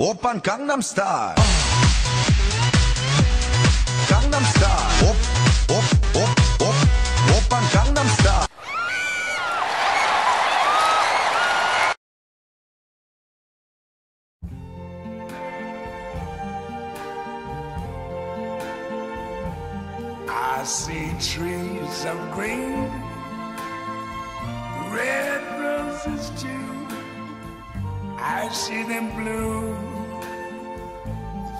Oppan Gangnam Style. Gangnam Style. Op, op, op, op. Oppan Gangnam Style. I see trees of green, red roses too. I see them bloom